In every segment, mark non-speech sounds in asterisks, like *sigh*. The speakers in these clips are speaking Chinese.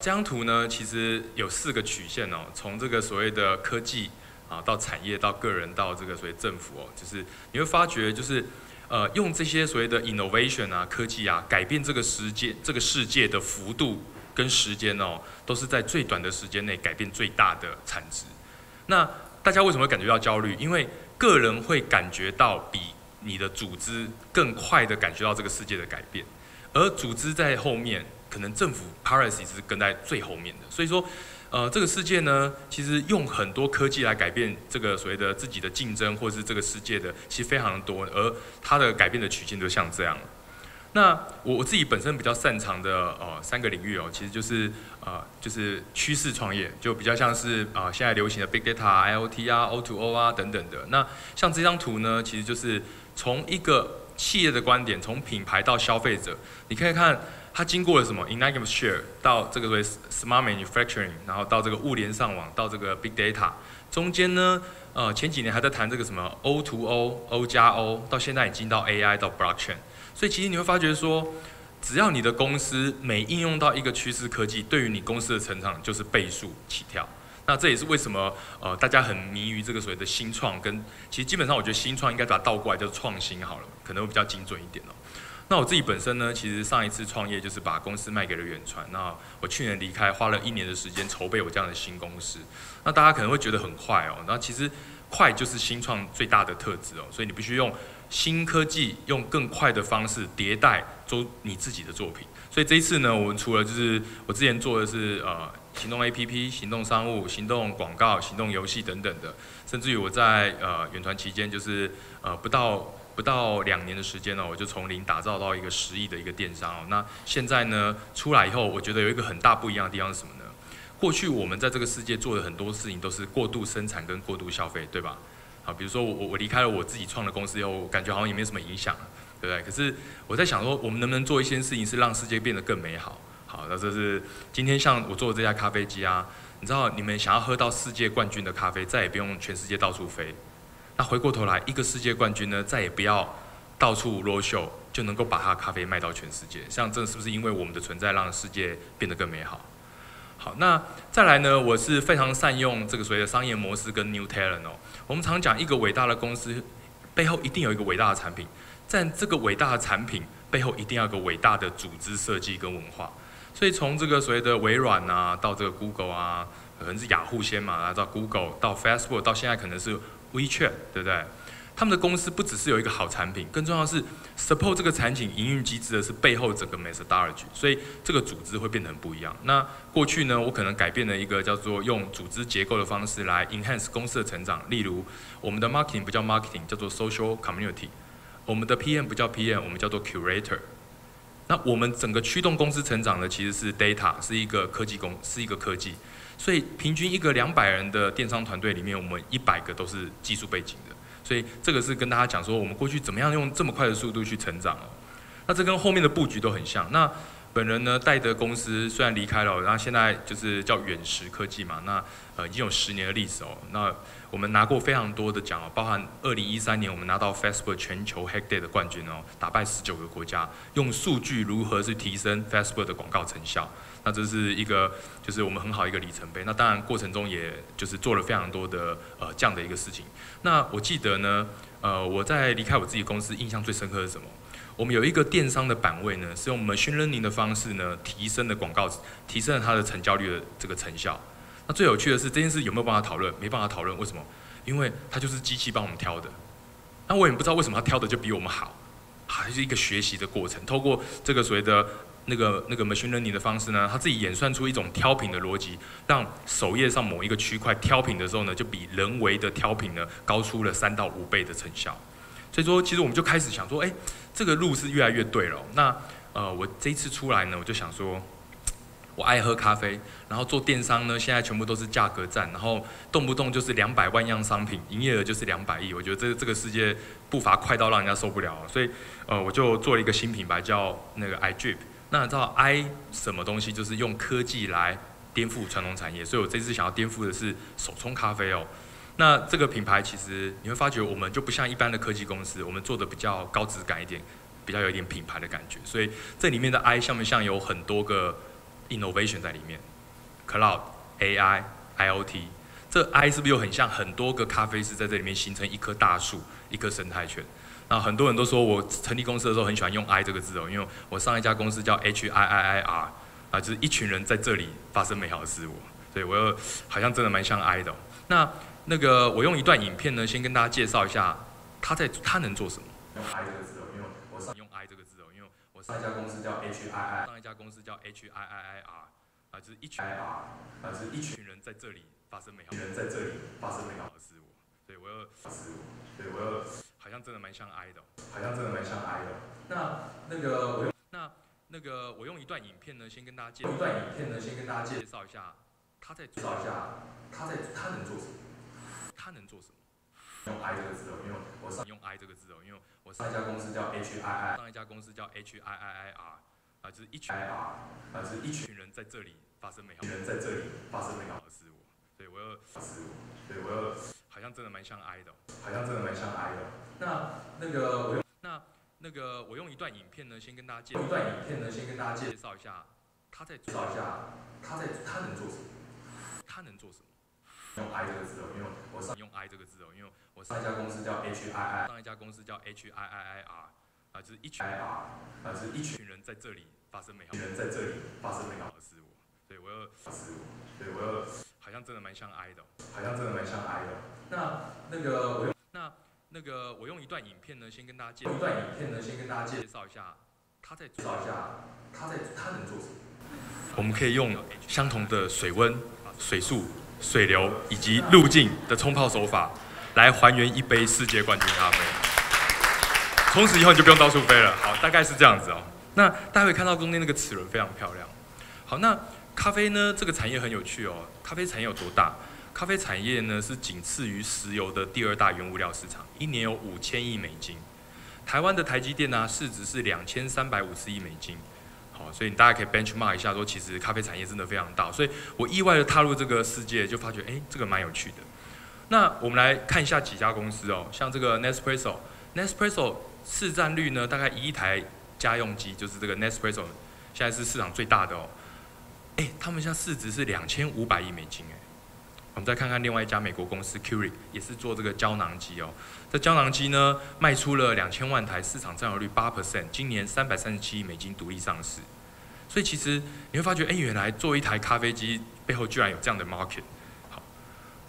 这张图呢，其实有四个曲线哦，从这个所谓的科技啊，到产业，到个人，到这个所谓政府哦，就是你会发觉，就是呃，用这些所谓的 innovation 啊，科技啊，改变这个世界，这个世界的幅度跟时间哦，都是在最短的时间内改变最大的产值。那大家为什么会感觉到焦虑？因为个人会感觉到比你的组织更快的感觉到这个世界的改变，而组织在后面。可能政府 policy 是跟在最后面的，所以说，呃，这个世界呢，其实用很多科技来改变这个所谓的自己的竞争，或者是这个世界的，其实非常多，而它的改变的曲线就像这样。那我我自己本身比较擅长的呃三个领域哦，其实就是呃就是趋势创业，就比较像是啊现在流行的 big data、IOT 啊、O to O 啊等等的。那像这张图呢，其实就是从一个企业的观点，从品牌到消费者，你可以看。它经过了什么 e n a g m e share 到这个为 smart manufacturing，然后到这个物联上网，到这个 big data，中间呢，呃前几年还在谈这个什么 O to O，O 加 O，到现在已经到 AI 到 blockchain，所以其实你会发觉说，只要你的公司每应用到一个趋势科技，对于你公司的成长就是倍数起跳。那这也是为什么呃大家很迷于这个所谓的新创，跟其实基本上我觉得新创应该把它倒过来叫创新好了，可能会比较精准一点哦。那我自己本身呢，其实上一次创业就是把公司卖给了远传。那我去年离开，花了一年的时间筹备我这样的新公司。那大家可能会觉得很快哦，那其实快就是新创最大的特质哦，所以你必须用新科技，用更快的方式迭代做你自己的作品。所以这一次呢，我们除了就是我之前做的是呃行动 APP、行动商务、行动广告、行动游戏等等的，甚至于我在呃远传期间就是呃不到。不到两年的时间呢，我就从零打造到一个十亿的一个电商哦。那现在呢，出来以后，我觉得有一个很大不一样的地方是什么呢？过去我们在这个世界做的很多事情都是过度生产跟过度消费，对吧？好，比如说我我我离开了我自己创的公司以后，感觉好像也没什么影响，对不对？可是我在想说，我们能不能做一些事情是让世界变得更美好？好，那这是今天像我做的这家咖啡机啊，你知道，你们想要喝到世界冠军的咖啡，再也不用全世界到处飞。那回过头来，一个世界冠军呢，再也不要到处 roll show，就能够把他咖啡卖到全世界。像这是不是因为我们的存在，让世界变得更美好？好，那再来呢，我是非常善用这个所谓的商业模式跟 new talent 哦。我们常讲，一个伟大的公司背后一定有一个伟大的产品，在这个伟大的产品背后，一定要有个伟大的组织设计跟文化。所以从这个所谓的微软啊，到这个 Google 啊，可能是雅虎先嘛，然后到 Google，到 Facebook，到现在可能是。WeChat 对不对？他们的公司不只是有一个好产品，更重要的是 support 这个产品营运机制的是背后整个 methodology，所以这个组织会变得很不一样。那过去呢，我可能改变了一个叫做用组织结构的方式来 enhance 公司的成长。例如，我们的 marketing 不叫 marketing，叫做 social community；我们的 PM 不叫 PM，我们叫做 curator。那我们整个驱动公司成长的其实是 data，是一个科技公，是一个科技。所以平均一个两百人的电商团队里面，我们一百个都是技术背景的。所以这个是跟大家讲说，我们过去怎么样用这么快的速度去成长哦。那这跟后面的布局都很像。那本人呢，戴德公司虽然离开了，然后现在就是叫远石科技嘛。那呃已经有十年的历史哦。那我们拿过非常多的奖哦，包含二零一三年我们拿到 Facebook 全球 Hack Day 的冠军哦，打败十九个国家，用数据如何去提升 Facebook 的广告成效。那这是一个就是我们很好一个里程碑。那当然过程中也就是做了非常多的呃这样的一个事情。那我记得呢，呃我在离开我自己公司印象最深刻是什么？我们有一个电商的版位呢，是用 machine learning 的方式呢提升了广告，提升了它的成交率的这个成效。那最有趣的是这件事有没有办法讨论？没办法讨论，为什么？因为它就是机器帮我们挑的。那我也不知道为什么它挑的就比我们好，还是一个学习的过程。透过这个所谓的那个那个 machine learning 的方式呢，它自己演算出一种挑品的逻辑，让首页上某一个区块挑品的时候呢，就比人为的挑品呢高出了三到五倍的成效。所以说，其实我们就开始想说，哎，这个路是越来越对了。那呃，我这一次出来呢，我就想说。我爱喝咖啡，然后做电商呢，现在全部都是价格战，然后动不动就是两百万样商品，营业额就是两百亿。我觉得这这个世界步伐快到让人家受不了，所以呃，我就做了一个新品牌叫那个 iDrip。那你知道 i 什么东西？就是用科技来颠覆传统产业，所以我这次想要颠覆的是手冲咖啡哦。那这个品牌其实你会发觉，我们就不像一般的科技公司，我们做的比较高质感一点，比较有一点品牌的感觉。所以这里面的 i 像不像有很多个？innovation 在里面。Cloud、AI、IOT。这 I 是不是又很像很多个咖啡师在这里面形成一棵大树，一棵生态圈？那很多人都说我成立公司的时候很喜欢用 I 这个字哦，因为我上一家公司叫 H I I I R，啊，就是一群人在这里发生美好的事物，所以我又好像真的蛮像 I 的。那那个我用一段影片呢，先跟大家介绍一下他在他能做什么。用 I 这个字哦，因为我上用 I 这个字哦，因为我上一家公司叫 H I I，上一家公司叫 H I I I R，啊，就是一群啊，就是一群人在这里。发生美好，人在这里发生美好的事。物，对我又事物，对我又好像真的蛮像 I 的，好像真的蛮像 I 的。那那个我用那那个我用一段影片呢，先跟大家介绍。一段影片呢，先跟大家介绍一下。他在介绍一下他在他能做什么，他能做什么？用 I 这个字哦，因为我上用 I 这个字哦，因为我上一家公司叫 H I I，上一家公司叫 H I I I R，啊，就是一群 I R，啊，就是一群人在这里发生美好，人在这里发生美好的事物。对我又是，对我又好像真的蛮像 I 的，好像真的蛮像 I 的。那那个我用那那个我用一段影片呢，先跟大家介绍一段影片呢，先跟大家介绍一下他在介绍一下他在他能做什么，他能做什么？用 I 这个字哦，因为我上用 I 这个字哦，因为我上一家公司叫 H I I，上一家公司叫 H I I I R，啊，就是一群啊，就是一群人在这里发生美好，人在这里发生美好的事物。对我又事物，对我又。好像真的蛮像 I 的，好像真的蛮像 I 的。那那个我用那那个我用一段影片呢，先跟大家介绍一段影片呢，先跟大家介绍一下他在介绍一下他在他能做什么。我们可以用相同的水温、水速、水流以及路径的冲泡手法，来还原一杯世界冠军咖啡。从此以后你就不用到处飞了。好，大概是这样子哦。那大家会看到中间那个齿轮非常漂亮。好，那。咖啡呢，这个产业很有趣哦。咖啡产业有多大？咖啡产业呢是仅次于石油的第二大原物料市场，一年有五千亿美金。台湾的台积电呢，市值是两千三百五十亿美金。哦，所以你大家可以 benchmark 一下，说其实咖啡产业真的非常大。所以我意外的踏入这个世界，就发觉哎，这个蛮有趣的。那我们来看一下几家公司哦，像这个 Nespresso，Nespresso 市占率呢大概一亿台家用机，就是这个 Nespresso，现在是市场最大的哦。哎，他们现在市值是两千五百亿美金哎。我们再看看另外一家美国公司 Curie，也是做这个胶囊机哦。这胶囊机呢，卖出了两千万台，市场占有率八 percent，今年三百三十七亿美金独立上市。所以其实你会发觉，哎，原来做一台咖啡机背后居然有这样的 market。好，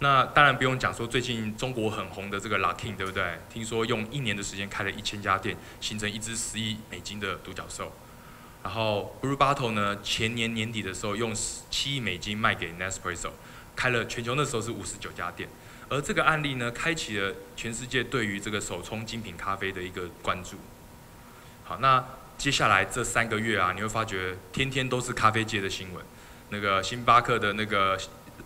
那当然不用讲说最近中国很红的这个 Luckin，对不对？听说用一年的时间开了一千家店，形成一只十亿美金的独角兽。然后 Brew Bottle 呢，前年年底的时候用七亿美金卖给 Nespresso，开了全球那时候是五十九家店，而这个案例呢，开启了全世界对于这个手冲精品咖啡的一个关注。好，那接下来这三个月啊，你会发觉天天都是咖啡界的新闻，那个星巴克的那个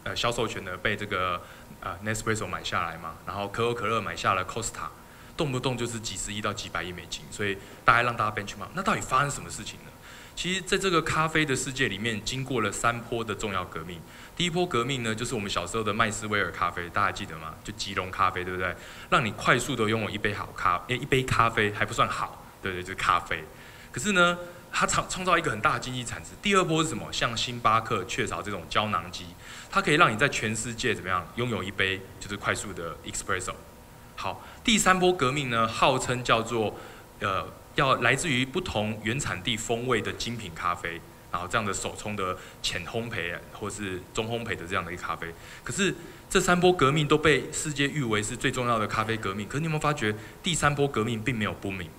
呃销售权呢被这个呃 Nespresso 买下来嘛，然后可口可乐买下了 Costa，动不动就是几十亿到几百亿美金，所以大概让大家 benchmark，那到底发生什么事情呢？其实，在这个咖啡的世界里面，经过了三波的重要革命。第一波革命呢，就是我们小时候的麦斯威尔咖啡，大家记得吗？就吉隆咖啡，对不对？让你快速的拥有一杯好咖，诶，一杯咖啡还不算好，对对，就是咖啡。可是呢，它创创造一个很大的经济产值。第二波是什么？像星巴克、雀巢这种胶囊机，它可以让你在全世界怎么样拥有一杯就是快速的 espresso。好，第三波革命呢，号称叫做呃。要来自于不同原产地风味的精品咖啡，然后这样的手冲的浅烘焙或是中烘焙的这样的一个咖啡。可是这三波革命都被世界誉为是最重要的咖啡革命。可是你有没有发觉，第三波革命并没有不明？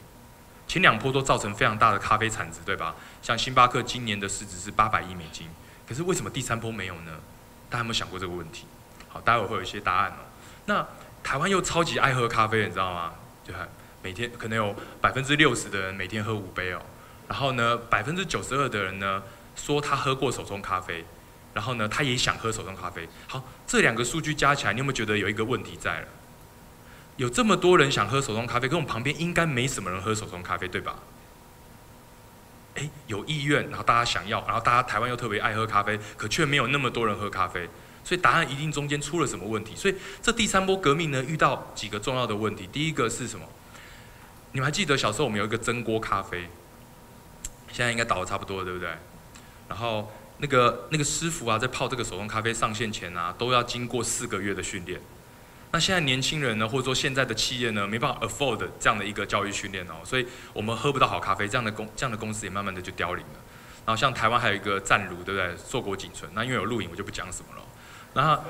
前两波都造成非常大的咖啡产值，对吧？像星巴克今年的市值是八百亿美金，可是为什么第三波没有呢？大家有没有想过这个问题？好，待会会有一些答案哦。那台湾又超级爱喝咖啡，你知道吗？就。每天可能有百分之六十的人每天喝五杯哦，然后呢，百分之九十二的人呢说他喝过手冲咖啡，然后呢，他也想喝手冲咖啡。好，这两个数据加起来，你有没有觉得有一个问题在了？有这么多人想喝手冲咖啡，跟我们旁边应该没什么人喝手冲咖啡，对吧？诶，有意愿，然后大家想要，然后大家台湾又特别爱喝咖啡，可却没有那么多人喝咖啡，所以答案一定中间出了什么问题。所以这第三波革命呢，遇到几个重要的问题。第一个是什么？你们还记得小时候我们有一个蒸锅咖啡，现在应该倒的差不多了，对不对？然后那个那个师傅啊，在泡这个手工咖啡上线前啊，都要经过四个月的训练。那现在年轻人呢，或者说现在的企业呢，没办法 afford 这样的一个教育训练哦，所以我们喝不到好咖啡，这样的公这样的公司也慢慢的就凋零了。然后像台湾还有一个湛卢，对不对？硕果仅存。那因为有录影，我就不讲什么了。然后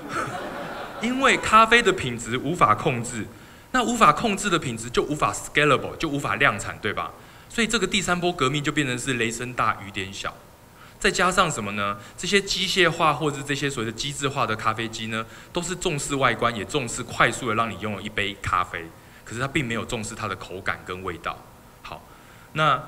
*laughs* 因为咖啡的品质无法控制，那无法控制的品质就无法 scalable，就无法量产，对吧？所以这个第三波革命就变成是雷声大雨点小。再加上什么呢？这些机械化或者这些所谓的机制化的咖啡机呢，都是重视外观，也重视快速的让你拥有一杯咖啡。可是它并没有重视它的口感跟味道。好，那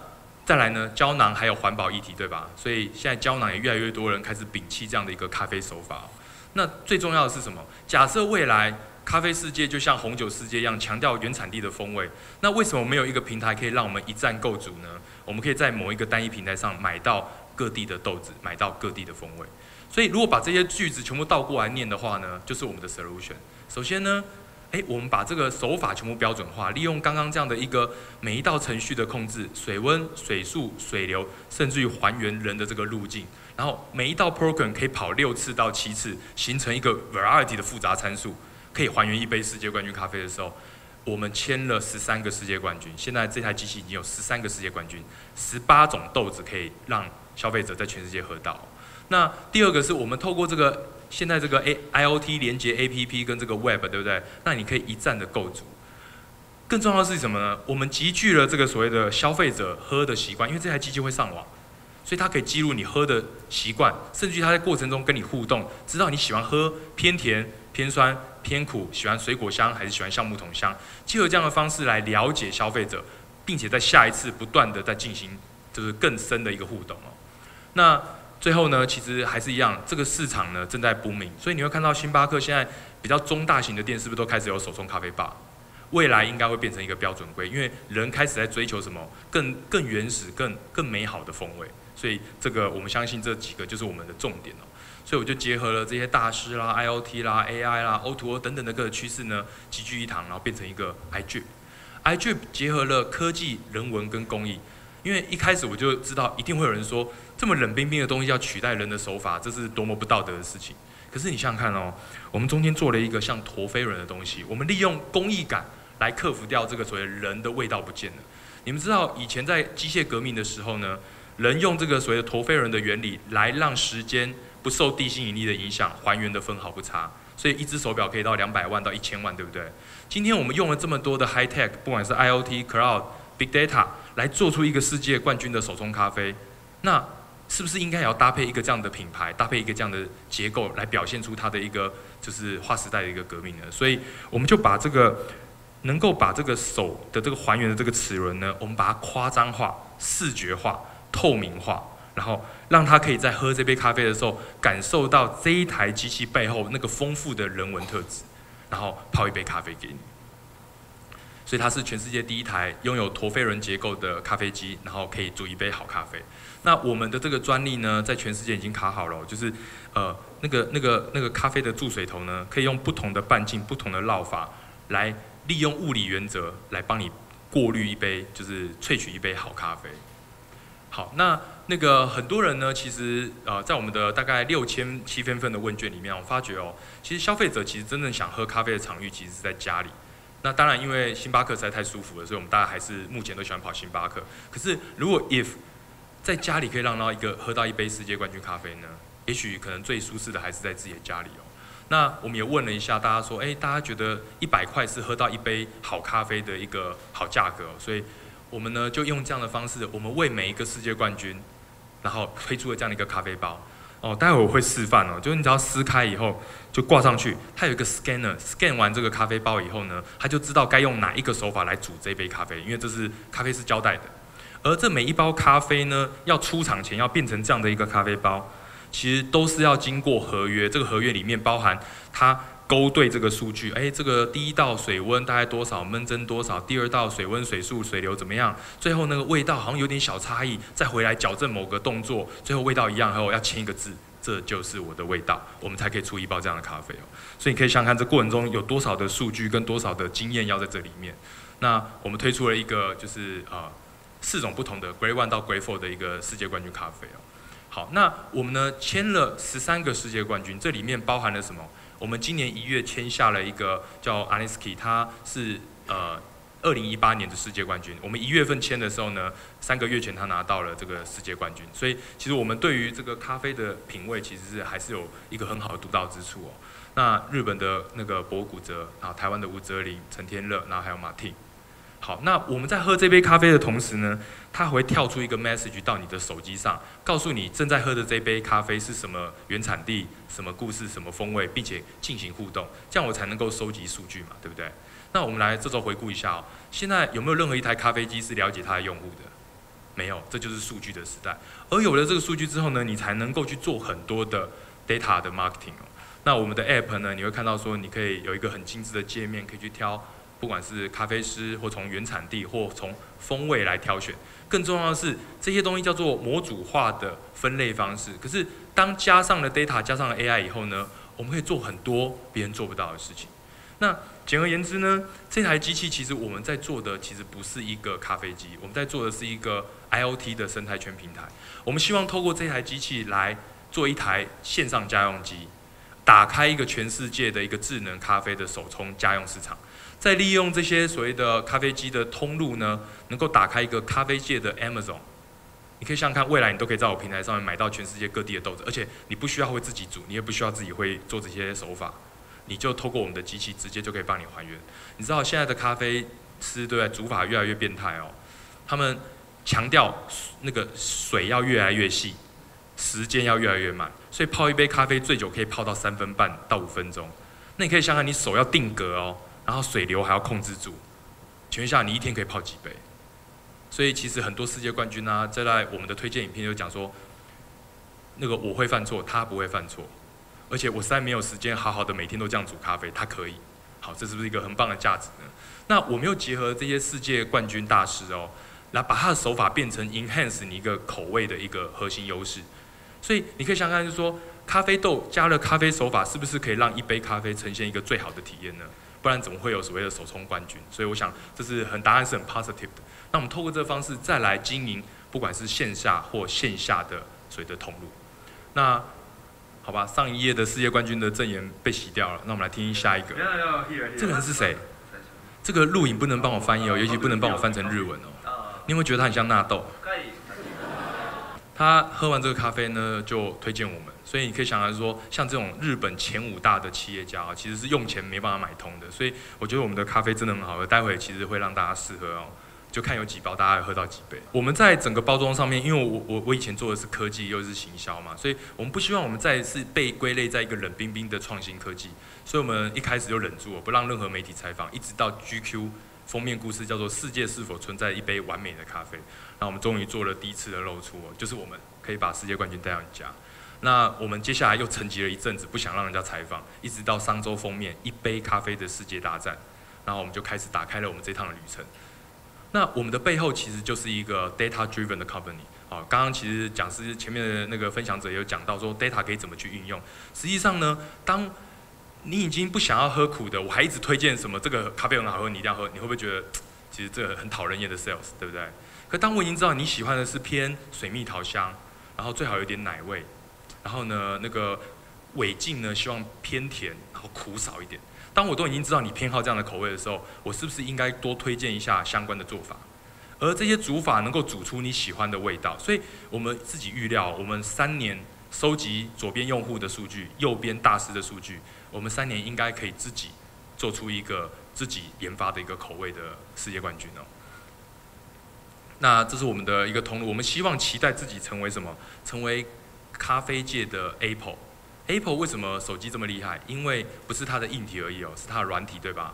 再来呢？胶囊还有环保议题，对吧？所以现在胶囊也越来越多人开始摒弃这样的一个咖啡手法。那最重要的是什么？假设未来咖啡世界就像红酒世界一样，强调原产地的风味，那为什么没有一个平台可以让我们一站购足呢？我们可以在某一个单一平台上买到。各地的豆子买到各地的风味，所以如果把这些句子全部倒过来念的话呢，就是我们的 solution。首先呢，诶，我们把这个手法全部标准化，利用刚刚这样的一个每一道程序的控制，水温、水速、水流，甚至于还原人的这个路径，然后每一道 program 可以跑六次到七次，形成一个 variety 的复杂参数，可以还原一杯世界冠军咖啡的时候，我们签了十三个世界冠军。现在这台机器已经有十三个世界冠军，十八种豆子可以让。消费者在全世界喝到。那第二个是我们透过这个现在这个 A I O T 连接 A P P 跟这个 Web，对不对？那你可以一站的购足。更重要的是什么呢？我们集聚了这个所谓的消费者喝的习惯，因为这台机器会上网，所以它可以记录你喝的习惯，甚至它在过程中跟你互动，知道你喜欢喝偏甜、偏酸、偏苦，喜欢水果香还是喜欢橡木桶香，结合这样的方式来了解消费者，并且在下一次不断的在进行就是更深的一个互动哦。那最后呢，其实还是一样，这个市场呢正在不明，所以你会看到星巴克现在比较中大型的店是不是都开始有手冲咖啡吧？未来应该会变成一个标准规，因为人开始在追求什么更更原始、更更美好的风味，所以这个我们相信这几个就是我们的重点哦。所以我就结合了这些大师啦、IOT 啦、AI 啦、O2O 等等的各个趋势呢，集聚一堂，然后变成一个 Igip。Igip 结合了科技、人文跟工艺，因为一开始我就知道一定会有人说。这么冷冰冰的东西要取代人的手法，这是多么不道德的事情。可是你想想看哦，我们中间做了一个像陀飞轮的东西，我们利用工艺感来克服掉这个所谓人的味道不见了。你们知道以前在机械革命的时候呢，人用这个所谓的陀飞轮的原理来让时间不受地心引力的影响，还原的分毫不差。所以一只手表可以到两百万到一千万，对不对？今天我们用了这么多的 high tech，不管是 IOT、Cloud、Big Data，来做出一个世界冠军的手冲咖啡，那。是不是应该也要搭配一个这样的品牌，搭配一个这样的结构，来表现出它的一个就是划时代的一个革命呢？所以我们就把这个能够把这个手的这个还原的这个齿轮呢，我们把它夸张化、视觉化、透明化，然后让他可以在喝这杯咖啡的时候，感受到这一台机器背后那个丰富的人文特质，然后泡一杯咖啡给你。所以它是全世界第一台拥有陀飞轮结构的咖啡机，然后可以煮一杯好咖啡。那我们的这个专利呢，在全世界已经卡好了，就是呃那个那个那个咖啡的注水头呢，可以用不同的半径、不同的绕法，来利用物理原则来帮你过滤一杯，就是萃取一杯好咖啡。好，那那个很多人呢，其实呃在我们的大概六千七千份的问卷里面，我发觉哦，其实消费者其实真正想喝咖啡的场域，其实是在家里。那当然，因为星巴克实在太舒服了，所以我们大家还是目前都喜欢跑星巴克。可是，如果 if 在家里可以让到一个喝到一杯世界冠军咖啡呢？也许可能最舒适的还是在自己的家里哦。那我们也问了一下大家说，哎，大家觉得一百块是喝到一杯好咖啡的一个好价格，所以我们呢就用这样的方式，我们为每一个世界冠军，然后推出了这样的一个咖啡包。哦，待会我会示范哦，就是你只要撕开以后就挂上去，它有一个 scanner，scan 完这个咖啡包以后呢，它就知道该用哪一个手法来煮这杯咖啡，因为这是咖啡师交代的。而这每一包咖啡呢，要出厂前要变成这样的一个咖啡包，其实都是要经过合约，这个合约里面包含它。勾兑这个数据，哎，这个第一道水温大概多少，焖蒸多少，第二道水温、水速、水流怎么样？最后那个味道好像有点小差异，再回来矫正某个动作，最后味道一样后要签一个字，这就是我的味道，我们才可以出一包这样的咖啡哦。所以你可以想看，这过程中有多少的数据跟多少的经验要在这里面。那我们推出了一个就是呃四种不同的 Grade One 到 Grade Four 的一个世界冠军咖啡哦。好，那我们呢签了十三个世界冠军，这里面包含了什么？我们今年一月签下了一个叫 a n i s k i 他是呃。二零一八年的世界冠军，我们一月份签的时候呢，三个月前他拿到了这个世界冠军，所以其实我们对于这个咖啡的品味，其实是还是有一个很好的独到之处哦。那日本的那个博古泽啊，台湾的吴泽林、陈天乐，然后还有马汀。好，那我们在喝这杯咖啡的同时呢，它会跳出一个 message 到你的手机上，告诉你正在喝的这杯咖啡是什么原产地、什么故事、什么风味，并且进行互动，这样我才能够收集数据嘛，对不对？那我们来这周回顾一下哦，现在有没有任何一台咖啡机是了解它的用户的？没有，这就是数据的时代。而有了这个数据之后呢，你才能够去做很多的 data 的 marketing。那我们的 app 呢，你会看到说，你可以有一个很精致的界面，可以去挑，不管是咖啡师或从原产地或从风味来挑选。更重要的是，这些东西叫做模组化的分类方式。可是当加上了 data，加上了 AI 以后呢，我们可以做很多别人做不到的事情。那简而言之呢，这台机器其实我们在做的其实不是一个咖啡机，我们在做的是一个 IOT 的生态圈平台。我们希望透过这台机器来做一台线上家用机，打开一个全世界的一个智能咖啡的手冲家用市场，再利用这些所谓的咖啡机的通路呢，能够打开一个咖啡界的 Amazon。你可以想想看，未来你都可以在我平台上面买到全世界各地的豆子，而且你不需要会自己煮，你也不需要自己会做这些手法。你就透过我们的机器，直接就可以帮你还原。你知道现在的咖啡师对对？煮法越来越变态哦。他们强调那个水要越来越细，时间要越来越慢，所以泡一杯咖啡最久可以泡到三分半到五分钟。那你可以想想，你手要定格哦，然后水流还要控制住。请问一下，你一天可以泡几杯？所以其实很多世界冠军啊，在在我们的推荐影片就讲说，那个我会犯错，他不会犯错。而且我实在没有时间好好的每天都这样煮咖啡，他可以，好，这是不是一个很棒的价值呢？那我们又结合这些世界冠军大师哦，来把他的手法变成 enhance 你一个口味的一个核心优势。所以你可以想想，就是说咖啡豆加了咖啡手法，是不是可以让一杯咖啡呈现一个最好的体验呢？不然怎么会有所谓的首冲冠军？所以我想这是很答案是很 positive 的。那我们透过这个方式再来经营，不管是线下或线下的所谓的通路，那。好吧，上一页的世界冠军的证言被洗掉了，那我们来听下一个。这个人是谁？这个录影不能帮我翻译哦，尤其不能帮我翻成日文哦。你有没有觉得他很像纳豆？他喝完这个咖啡呢，就推荐我们，所以你可以想来说，像这种日本前五大的企业家啊，其实是用钱没办法买通的，所以我觉得我们的咖啡真的很好喝，待会其实会让大家试喝哦。就看有几包，大家喝到几杯。我们在整个包装上面，因为我我我以前做的是科技，又是行销嘛，所以我们不希望我们再一次被归类在一个冷冰冰的创新科技，所以我们一开始就忍住，不让任何媒体采访，一直到 GQ 封面故事叫做“世界是否存在一杯完美的咖啡”，那我们终于做了第一次的露出，就是我们可以把世界冠军带到你家。那我们接下来又沉寂了一阵子，不想让人家采访，一直到商周封面“一杯咖啡的世界大战”，然后我们就开始打开了我们这趟的旅程。那我们的背后其实就是一个 data driven 的 company。好，刚刚其实讲师前面的那个分享者也有讲到说 data 可以怎么去运用。实际上呢，当你已经不想要喝苦的，我还一直推荐什么这个咖啡很好喝，你一定要喝，你会不会觉得其实这个很讨人厌的 sales，对不对？可当我已经知道你喜欢的是偏水蜜桃香，然后最好有点奶味，然后呢那个尾劲呢希望偏甜，然后苦少一点。当我都已经知道你偏好这样的口味的时候，我是不是应该多推荐一下相关的做法？而这些煮法能够煮出你喜欢的味道，所以我们自己预料，我们三年收集左边用户的数据，右边大师的数据，我们三年应该可以自己做出一个自己研发的一个口味的世界冠军哦。那这是我们的一个通路，我们希望期待自己成为什么？成为咖啡界的 Apple。Apple 为什么手机这么厉害？因为不是它的硬体而已哦，是它的软体，对吧？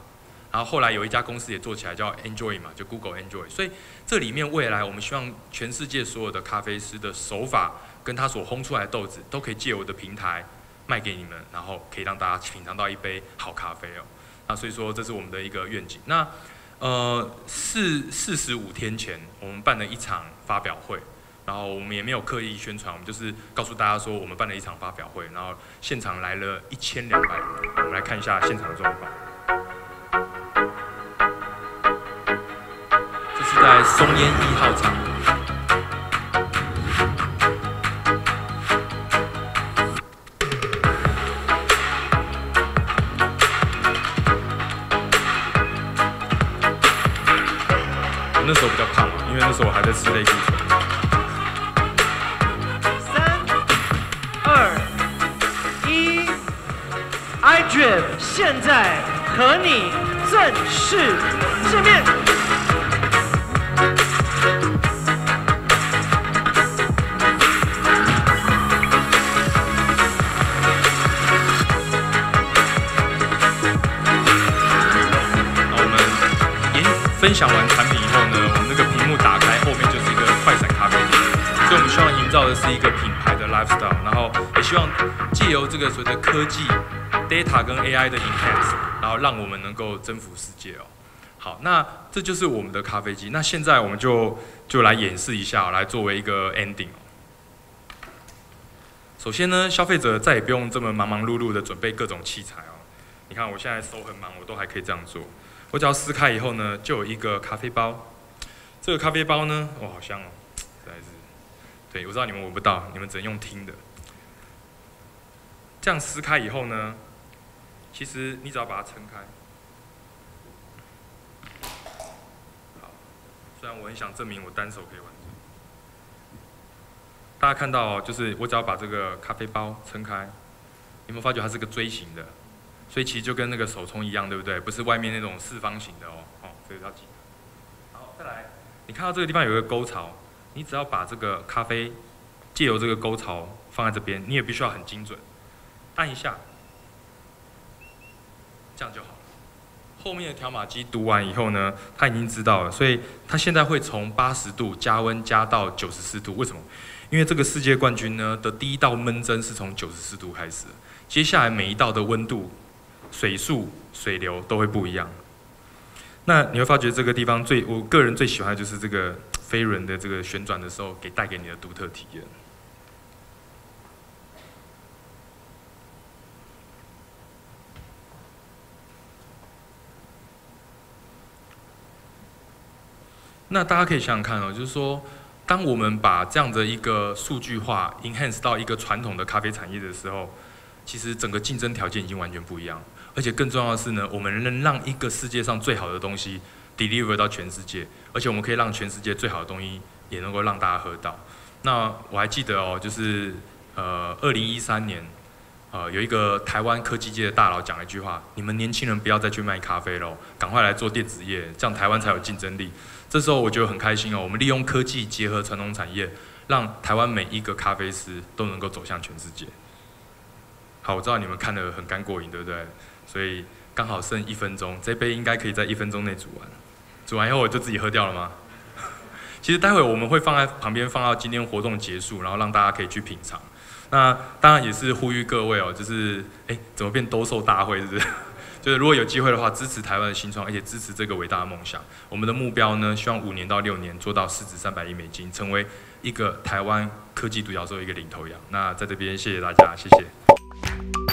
然后后来有一家公司也做起来，叫 Android 嘛，就 Google Android。所以这里面未来我们希望全世界所有的咖啡师的手法，跟他所烘出来的豆子，都可以借我的平台卖给你们，然后可以让大家品尝到一杯好咖啡哦。那所以说这是我们的一个愿景。那呃四四十五天前，我们办了一场发表会。然后我们也没有刻意宣传，我们就是告诉大家说，我们办了一场发表会，然后现场来了一千两百人。我们来看一下现场的状况。这是在松烟一号场。那时候比较胖嘛，因为那时候我还在吃类固醇。三、二、一，iDrip 现在和你正式见面。那我们也分享完产品是一个品牌的 lifestyle，然后也希望借由这个随着科技 data 跟 AI 的 enhance，然后让我们能够征服世界哦。好，那这就是我们的咖啡机。那现在我们就就来演示一下，来作为一个 ending。首先呢，消费者再也不用这么忙忙碌碌的准备各种器材哦。你看我现在手很忙，我都还可以这样做。我只要撕开以后呢，就有一个咖啡包。这个咖啡包呢，哇，好香哦！对我知道你们闻不到，你们只能用听的。这样撕开以后呢，其实你只要把它撑开。好，虽然我很想证明我单手可以完成。大家看到，就是我只要把这个咖啡包撑开，有没有发觉它是个锥形的？所以其实就跟那个手冲一样，对不对？不是外面那种四方形的哦，哦，这个要记。好，再来，你看到这个地方有个沟槽，你只要把这个咖啡借由这个沟槽放在这边，你也必须要很精准，按一下，这样就好了。后面的条码机读完以后呢，它已经知道了，所以它现在会从八十度加温加到九十四度。为什么？因为这个世界冠军呢的第一道闷蒸是从九十四度开始，接下来每一道的温度。水速、水流都会不一样。那你会发觉这个地方最，我个人最喜欢的就是这个飞轮的这个旋转的时候，给带给你的独特体验。那大家可以想想看哦，就是说，当我们把这样的一个数据化 enhance 到一个传统的咖啡产业的时候，其实整个竞争条件已经完全不一样。而且更重要的是呢，我们能让一个世界上最好的东西 deliver 到全世界，而且我们可以让全世界最好的东西也能够让大家喝到。那我还记得哦，就是呃，二零一三年，呃，有一个台湾科技界的大佬讲了一句话：你们年轻人不要再去卖咖啡喽，赶快来做电子业，这样台湾才有竞争力。这时候我觉得很开心哦，我们利用科技结合传统产业，让台湾每一个咖啡师都能够走向全世界。好，我知道你们看得很干过瘾，对不对？所以刚好剩一分钟，这杯应该可以在一分钟内煮完。煮完以后我就自己喝掉了吗？*laughs* 其实待会我们会放在旁边，放到今天活动结束，然后让大家可以去品尝。那当然也是呼吁各位哦，就是哎，怎么变兜售大会？是不是？*laughs* 就是如果有机会的话，支持台湾的新创，而且支持这个伟大的梦想。我们的目标呢，希望五年到六年做到市值三百亿美金，成为一个台湾科技独角兽一个领头羊。那在这边谢谢大家，谢谢。